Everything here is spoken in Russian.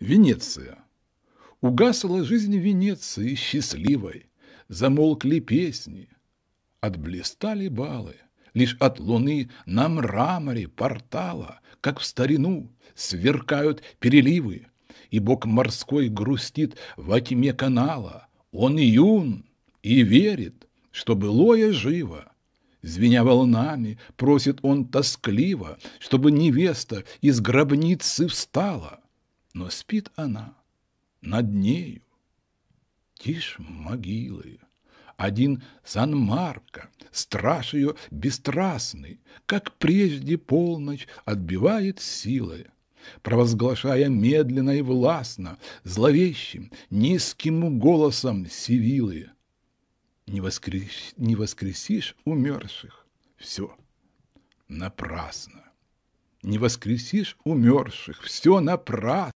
Венеция. Угасла жизнь Венеции счастливой, Замолкли песни, отблистали балы, Лишь от луны на мраморе портала, Как в старину, сверкают переливы, И бог морской грустит во тьме канала. Он юн и верит, что былое живо. Звеня волнами, просит он тоскливо, Чтобы невеста из гробницы встала. Но спит она над нею. Тишь могилы. Один Сан-Марко, страж ее бесстрастный, Как прежде полночь отбивает силы, Провозглашая медленно и властно, Зловещим, низким голосом Сивилы. Не, воскрес... не воскресишь умерших, все напрасно. Не воскресишь умерших, все напрасно.